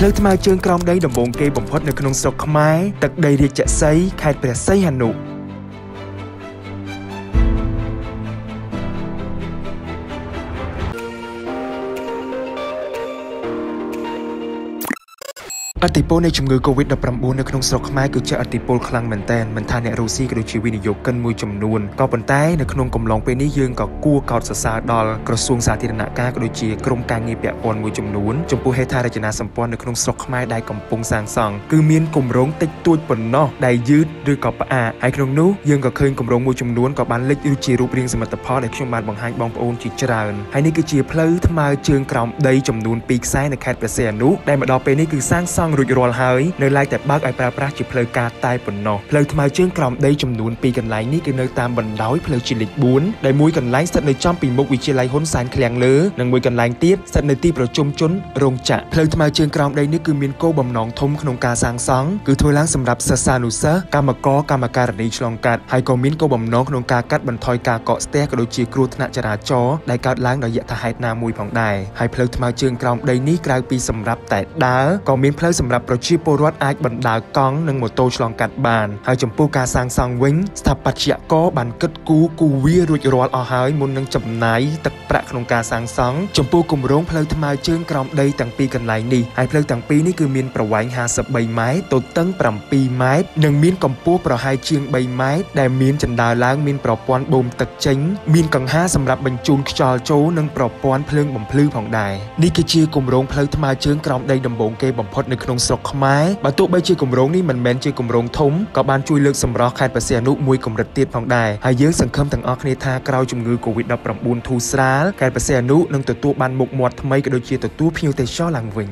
ផ្លូវថ្មើរជើងក្រោមដីដំបូងគេបំផុតនៅក្នុងស្រុកខ្មែរទឹកដីរាជសីខេត្តព្រះសីហនុ អតិពលនៃជំងឺ Covid-19 នៅក្នុងស្រុកខ្មែរគឺជាអតិពលខ្លាំងមែនទែនមិនថាអ្នករុស្ស៊ីក៏ដូចជាវិនិយោគិនមួយចំនួនក៏ប៉ុន្តែនៅក្នុងកំឡុងពេលនេះយើងក៏គួរកោតសរសើរដល់ក្រសួងសាធារណការក៏ដូចជាក្រមការងារពាក់ព័ន្ធមួយចំនួនចំពោះហេដ្ឋារចនាសម្ព័ន្ធនៅក្នុងស្រុកខ្មែរដែលកំពុងសាងសង់គឺមានគម្រោងតិចតួចប៉ុណ្ណោះដែលយឺតឬក៏ផ្អាកហើយក្នុងនោះយើងក៏ឃើញគម្រោងមួយចំនួនក៏បានលេចឬជារូបរាងសមិទ្ធផលដែលខ្ញុំបានបង្ហាញបងប្អូនជាច្រើនហើយនេះគឺជាផ្លូវថ្មើរជើងក្រោមដីចំនួន2ខ្សែនៅខេត្តព្រះសីហនុដែលមកដល់ពេលនេះគឺសាងសង់រួចរាល់ហើយនៅឡែកតែបើកឲ្យប្រើប្រាស់ជាផ្លូវការតែប៉ុណ្ណោះផ្លូវថ្មើរជើងក្រោមដីចំនួន2កន្លែងនេះគឺនៅតាមបណ្ដោយផ្លូវជាលេខ4ដែលមួយកន្លែងស្ថិតនៅចំពីមុខវិទ្យាល័យហ៊ុនសែនឃ្លាំងលើនិងមួយកន្លែងទៀតស្ថិតនៅទីប្រជុំជនរោងចក្រផ្លូវថ្មើរជើងក្រោមដីនេះគឺមានគោលបំណងធំក្នុងការសាងសង់គឺធ្វើឡើងសម្រាប់សិស្សានុសិស្សកម្មករកម្មការិនីឆ្លងកាត់ហើយក៏មានគោលបំណងក្នុងការកាត់បន្ថយការកកស្ទះក៏ដូចជាគ្រោះថ្នាក់ចរាចរណ៍ដែលកើតឡើងដោយយថាហេតុណាមួយផងដែរហើយផ្លូវថ្មើរជើងក្រោមដីនេះក្រៅពីសម្រាប់តែដើរក៏មានផ្លូវសម្រាប់ប្រជាពលរដ្ឋអាចបណ្ដើរកង់និងម៉ូតូឆ្លងកាត់បានហើយចំពោះការសាងសង់វិញស្ថាបត្យករបានគិតគូរគូវារួចរាល់អស់ហើយមុននឹងចំណាយទឹកប្រាក់ក្នុងការសាងសង់ចំពោះគម្រោងផ្លូវថ្មើរជើងក្រោមដីទាំងពីរកន្លែងនេះហើយផ្លូវទាំងពីរនេះគឺមានប្រវែង53ម៉ែត្រទទឹង7ម៉ែត្រនិងមានកម្ពស់ប្រហែលជាង3ម៉ែត្រដែលមានជណ្ដើរឡើងមានប្រព័ន្ធបូមទឹកចេញ មានកង្ហារសម្រាប់បញ្ជូនខ្យល់ចូលនិងប្រព័ន្ធភ្លើងបំភ្លឺផងដែរនេះគឺជាគម្រោងផ្លូវថ្មើរជើងក្រោមដីដំបូងគេបំផុតនៅក្នុងស្រុកខ្មែរបើទោះបីជាគម្រោងនេះមិនមែនជាគម្រោងធំក៏បានជួយលើកសម្រស់ខេត្តបរសៀនុមួយកម្រិតទៀតផងដែរហើយយើងសង្ឃឹមទាំងអស់គ្នាថាក្រោយជំងឺ Covid-19 ធូរស្រាលខេត្តបរសៀនុនឹងទទួលបានមុខមាត់ថ្មីក៏ដូចជាទទួលភ្ញៀវទេសចរឡើងវិញ